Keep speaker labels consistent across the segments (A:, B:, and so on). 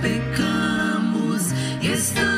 A: pecamos estamos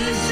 A: Jesus.